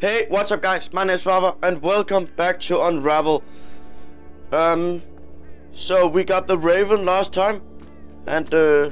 Hey, what's up guys? My name is Vabber and welcome back to Unravel. Um, so we got the Raven last time and uh,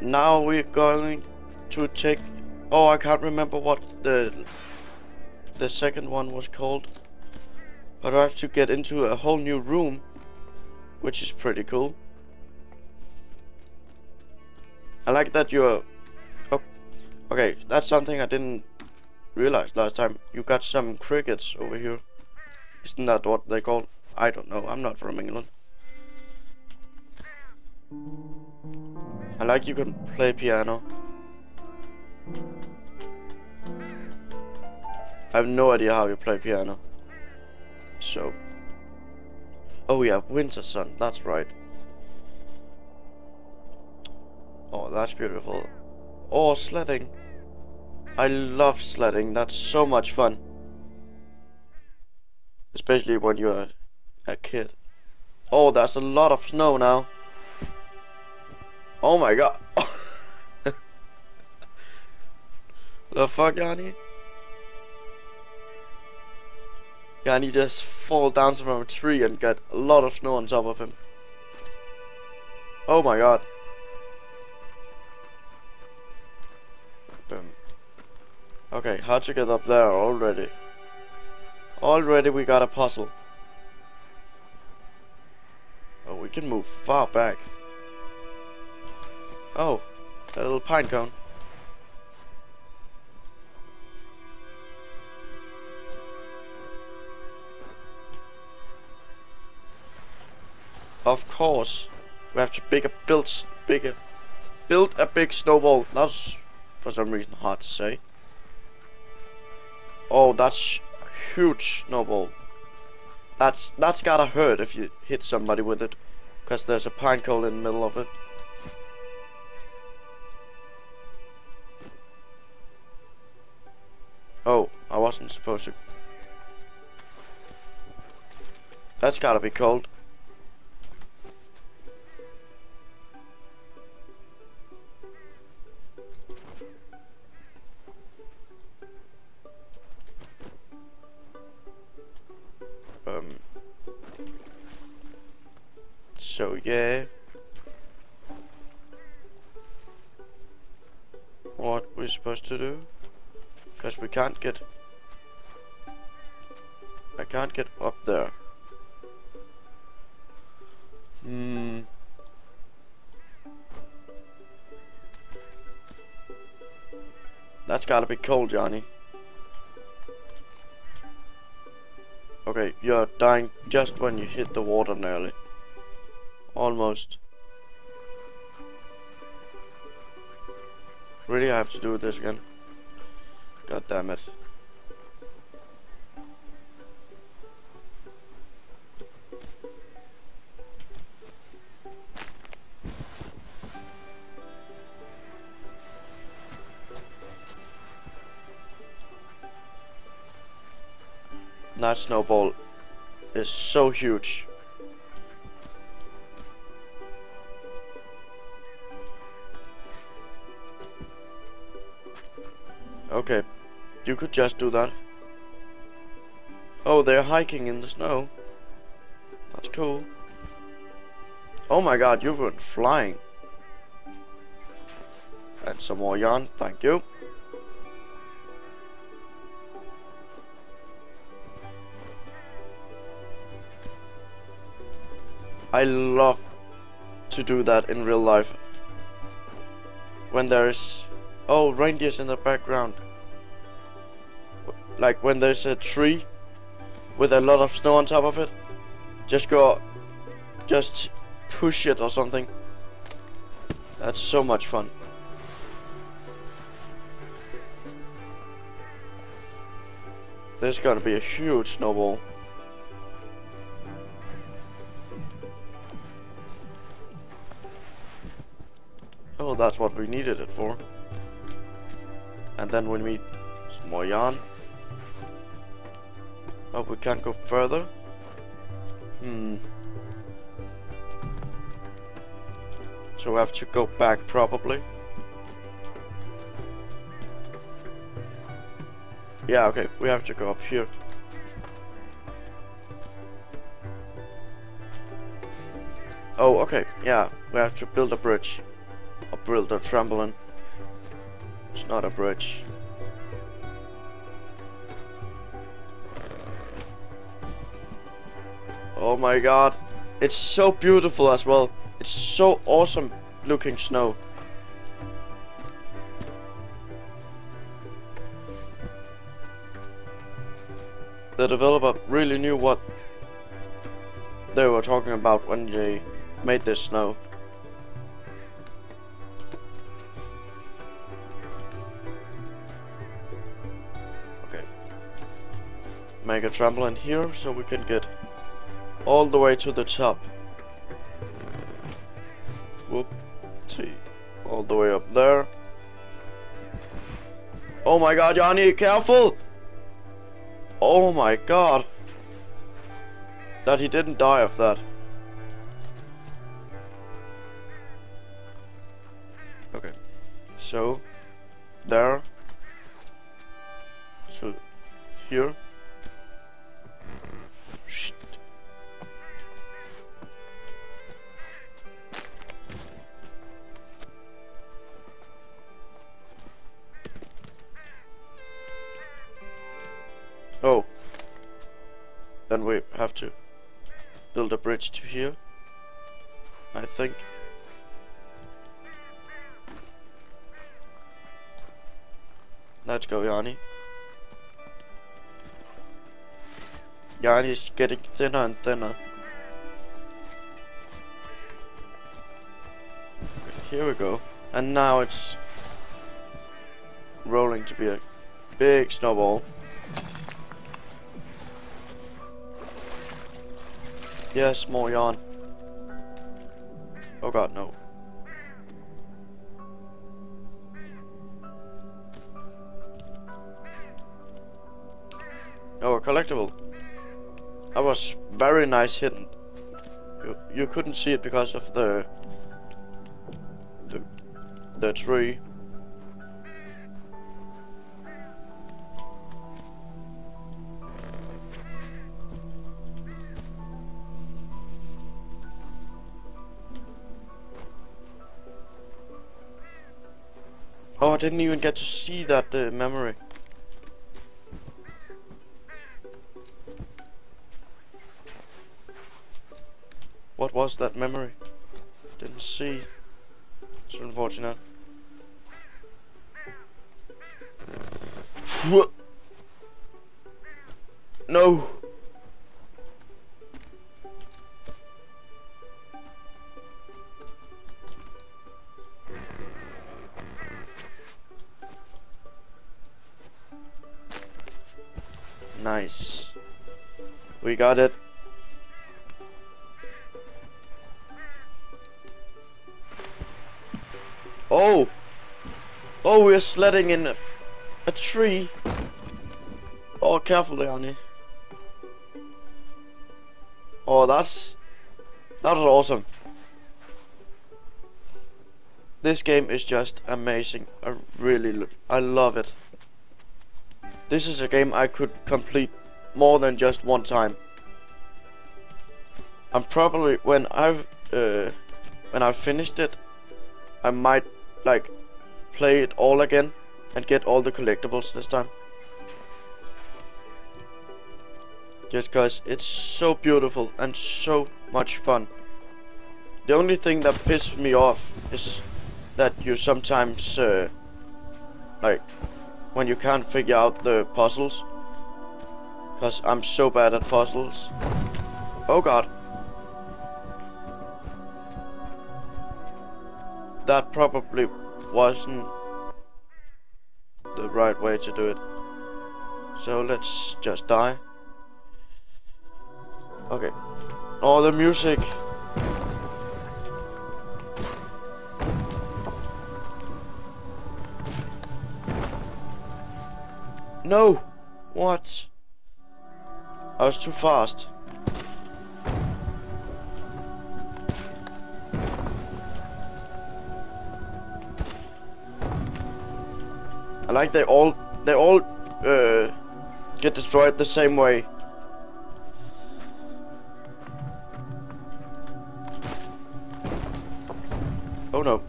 now we're going to take, oh I can't remember what the, the second one was called. But I have to get into a whole new room, which is pretty cool. I like that you're, oh, okay, that's something I didn't realized last time. You got some crickets over here. Isn't that what they call? I don't know. I'm not from England. I like you can play piano. I have no idea how you play piano. So. Oh yeah, winter sun. That's right. Oh, that's beautiful. Oh, sledding. I love sledding, that's so much fun. Especially when you're a kid. Oh, there's a lot of snow now. Oh my god. the fuck, Yarny? Yarny just fall down from a tree and get a lot of snow on top of him. Oh my god. Okay, how'd you get up there already? Already we got a puzzle. Oh, we can move far back. Oh, that little pine cone. Of course, we have to build bigger build a big snowball. That's for some reason hard to say. Oh, that's huge snowball. That's that's gotta hurt if you hit somebody with it, because there's a pine cone in the middle of it. Oh, I wasn't supposed to. That's gotta be cold. Can't get... I can't get up there. Hmm. That's gotta be cold, Johnny. Okay, you're dying just when you hit the water nearly. Almost. Really, I have to do this again. God damn it. That snowball is so huge. You could just do that. Oh, they're hiking in the snow. That's cool. Oh my god, you went flying. And some more yarn, thank you. I love to do that in real life. When there's... Oh, reindeers in the background like when there's a tree with a lot of snow on top of it, just go, just push it or something. That's so much fun. There's gonna be a huge snowball. Oh, that's what we needed it for. And then we need some more yarn. Oh, we can't go further? Hmm. So we have to go back probably. Yeah, okay, we have to go up here. Oh, okay, yeah, we have to build a bridge. Or build a trampoline. It's not a bridge. Oh my god. It's so beautiful as well. It's so awesome looking snow. The developer really knew what they were talking about when they made this snow. Okay. Make a trampoline here so we can get all the way to the top. Whoop. All the way up there. Oh my god, Yarny, careful! Oh my god. That he didn't die of that. Okay. So, there. So, here. Build a bridge to here. I think. Let's go, Yarny. Yarny is getting thinner and thinner. Here we go. And now it's rolling to be a big snowball. Yes, more yarn. Oh god, no. Oh, a collectible. That was very nice hidden. You, you couldn't see it because of the the the tree. I didn't even get to see that uh, memory. What was that memory? Didn't see. It's unfortunate. No. Got it. Oh! Oh, we're sledding in a, a tree. Oh, careful, Leonie. Oh, that's... That was awesome. This game is just amazing. I really, I love it. This is a game I could complete more than just one time. I'm probably when I've uh, when I've finished it, I might like play it all again and get all the collectibles this time. Just cause it's so beautiful and so much fun. The only thing that pisses me off is that you sometimes uh, like when you can't figure out the puzzles. Cause I'm so bad at puzzles. Oh god. That probably wasn't the right way to do it. So let's just die. Okay. Oh, the music. No! What? I was too fast. Like they all they all uh get destroyed the same way. Oh no.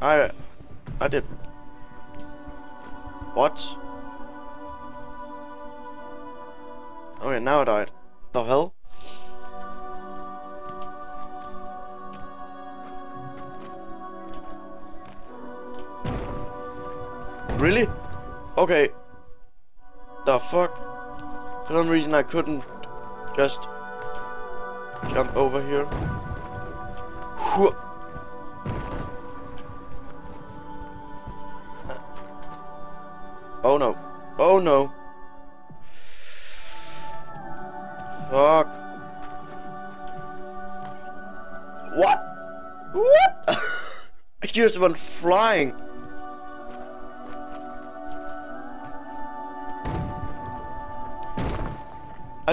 I I did What? Okay, now I died. The hell? Really? Okay. The fuck? For some reason I couldn't just jump over here. Whew. Oh no. Oh no. Fuck. What? What? I just went flying.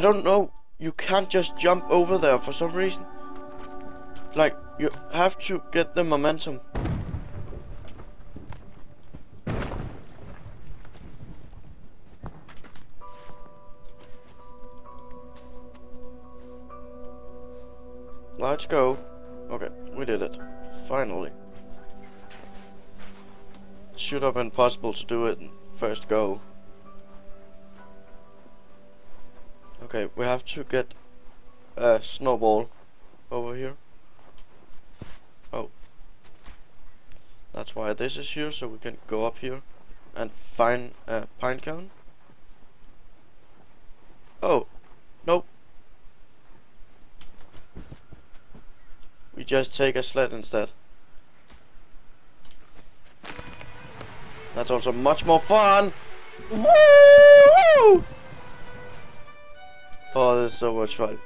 Don't know. You can't just jump over there for some reason. Like, you have to get the momentum. Let's go. Okay, we did it. Finally. Should have been possible to do it first go. Okay, we have to get a snowball over here. Oh. That's why this is here, so we can go up here and find a pine cone. Oh, nope. We just take a sled instead. That's also much more fun! Woo! Oh, this is so much fun.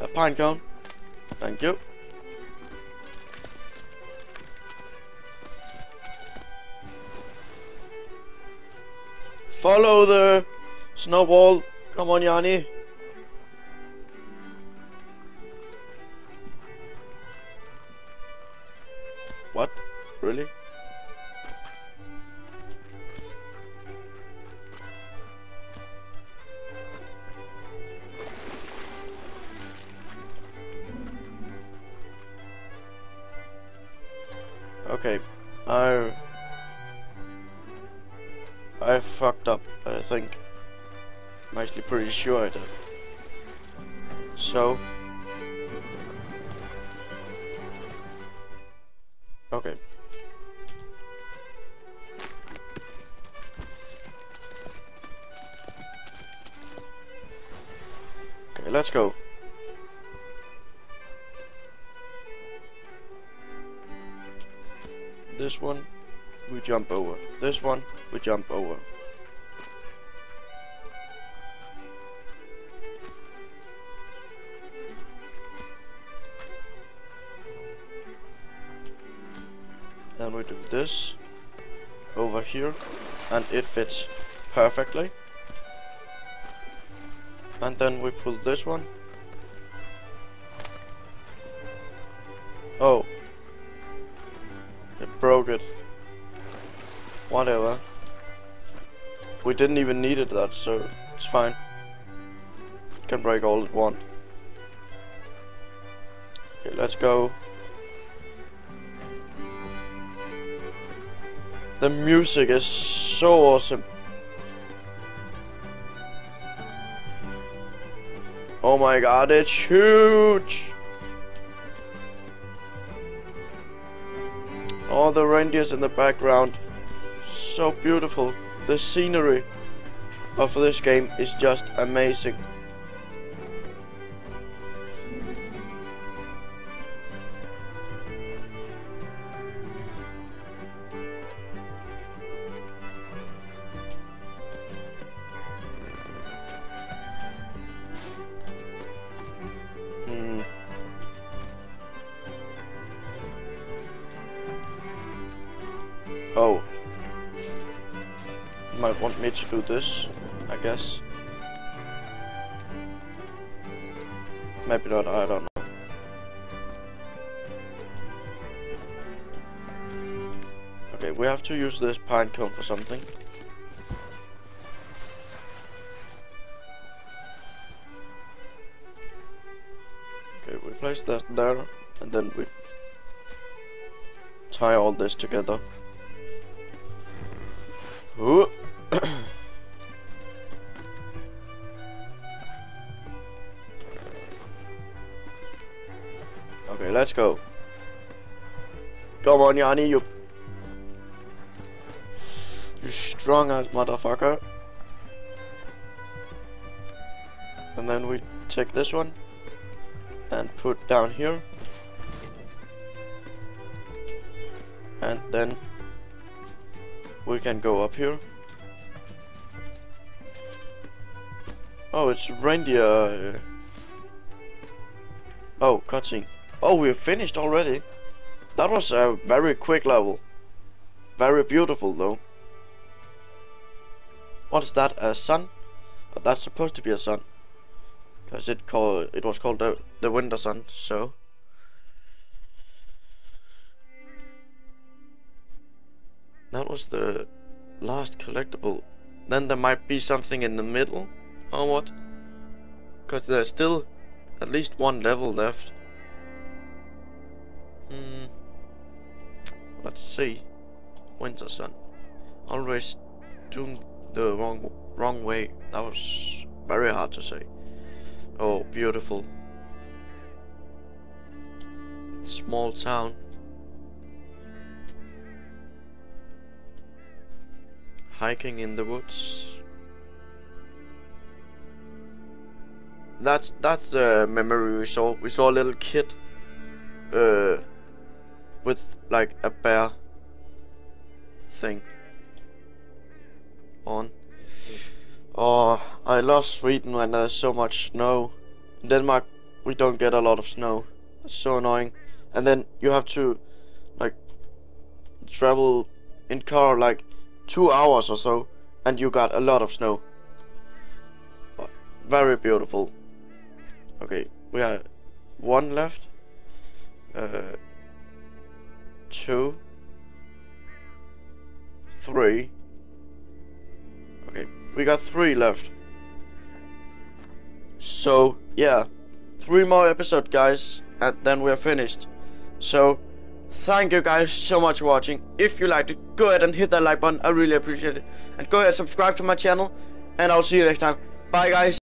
A pine cone. Thank you. Follow the snowball. Come on, Yarny. I think. I'm actually pretty sure I did. So. Okay. Okay, let's go. This one, we jump over. This one, we jump over. We do this over here and it fits perfectly. And then we pull this one. Oh. It broke it. Whatever. We didn't even need it that, so it's fine. Can break all at once Okay, let's go. The music is so awesome. Oh my god, it's huge! All the reindeers in the background. So beautiful. The scenery of this game is just amazing. Oh. You might want me to do this, I guess. Maybe not, I don't know. Okay, we have to use this pine cone for something. Okay, we place that there, and then we tie all this together. Okay, let's go. Come on, Yarny, you you strong ass motherfucker. And then we take this one and put down here. And then we can go up here. Oh, it's reindeer. Oh, cutscene. Oh, we're finished already. That was a very quick level. Very beautiful though. What is that? A sun? That's supposed to be a sun. Because it it was called the the winter sun, so that was the last collectible. Then there might be something in the middle, or what? Because there's still at least one level left. Hmm. Let's see. Winter sun. Always doing the wrong wrong way. That was very hard to say. Oh, beautiful. Small town. Hiking in the woods. That's that's the memory we saw. We saw a little kid uh with like a bear thing on. Oh, I love Sweden when there's so much snow. In Denmark, we don't get a lot of snow. It's so annoying. And then you have to, like, travel in car like two hours or so, and you got a lot of snow. Very beautiful. Okay, we have one left. Uh, two. Three. Okay, we got three left. So, yeah. Three more episodes, guys, and then we're finished. So, thank you guys so much for watching. If you liked it, go ahead and hit that like button. I really appreciate it. And go ahead and subscribe to my channel. And I'll see you next time. Bye, guys.